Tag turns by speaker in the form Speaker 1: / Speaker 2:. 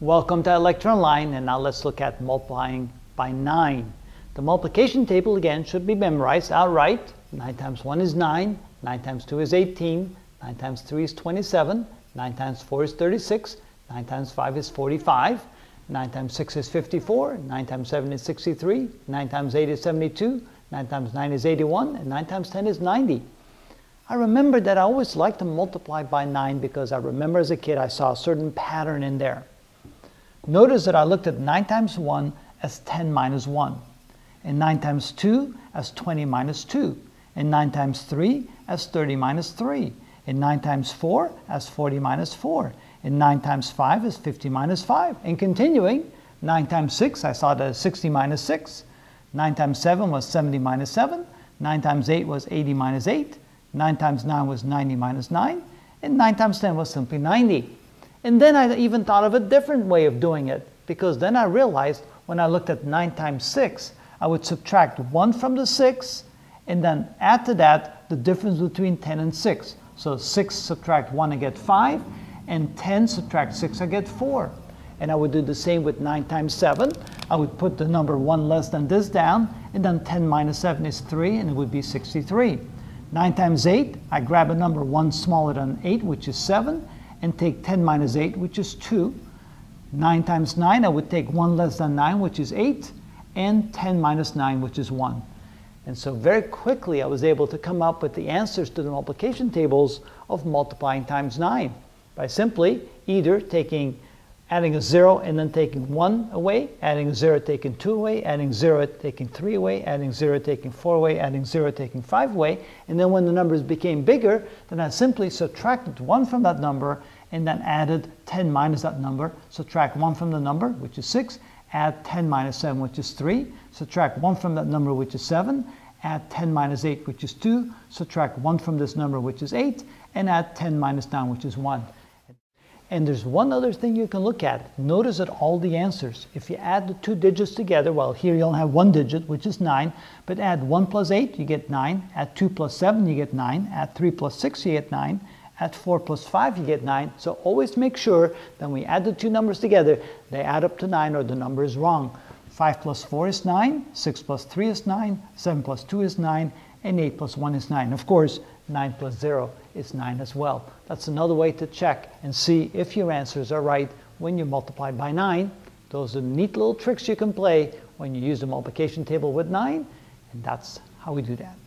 Speaker 1: Welcome to ilectureonline and now let's look at multiplying by 9. The multiplication table again should be memorized outright. 9 times 1 is 9, 9 times 2 is 18, 9 times 3 is 27, 9 times 4 is 36, 9 times 5 is 45, 9 times 6 is 54, 9 times 7 is 63, 9 times 8 is 72, 9 times 9 is 81, and 9 times 10 is 90. I remember that I always liked to multiply by 9 because I remember as a kid I saw a certain pattern in there. Notice that I looked at 9 times 1 as 10 minus 1, and 9 times 2 as 20 minus 2, and 9 times 3 as 30 minus 3, and 9 times 4 as 40 minus 4, and 9 times 5 is 50 minus 5. And continuing, 9 times 6 I saw that as 60 minus 6, 9 times 7 was 70 minus 7, 9 times 8 was 80 minus 8, 9 times 9 was 90 minus 9, and 9 times 10 was simply 90. And then I even thought of a different way of doing it because then I realized when I looked at 9 times 6, I would subtract 1 from the 6 and then add to that the difference between 10 and 6. So 6 subtract 1 I get 5 and 10 subtract 6 I get 4. And I would do the same with 9 times 7. I would put the number 1 less than this down and then 10 minus 7 is 3 and it would be 63. 9 times 8, I grab a number 1 smaller than 8 which is 7 and take 10 minus 8, which is 2. 9 times 9, I would take 1 less than 9, which is 8, and 10 minus 9, which is 1. And so very quickly I was able to come up with the answers to the multiplication tables of multiplying times 9 by simply either taking adding a 0 and then taking 1 away, adding a 0 taking 2 away, adding 0 taking 3 away, adding 0 taking 4 away, adding 0 taking 5 away. And then when the numbers became bigger, then I simply subtracted 1 from that number and then added 10 minus that number. Subtract 1 from the number, which is 6, add 10 minus 7, which is 3. Subtract 1 from that number, which is 7. Add 10 minus 8, which is 2. Subtract 1 from this number, which is 8. And add 10 minus 9, which is 1. And there's one other thing you can look at. Notice that all the answers, if you add the two digits together, well, here you only have one digit, which is 9, but add 1 plus 8, you get 9. Add 2 plus 7, you get 9. Add 3 plus 6, you get 9. Add 4 plus 5, you get 9. So always make sure that when we add the two numbers together, they add up to 9 or the number is wrong. 5 plus 4 is 9, 6 plus 3 is 9, 7 plus 2 is 9, and 8 plus 1 is 9. Of course, 9 plus 0 is 9 as well. That's another way to check and see if your answers are right when you multiply by 9. Those are neat little tricks you can play when you use the multiplication table with 9, and that's how we do that.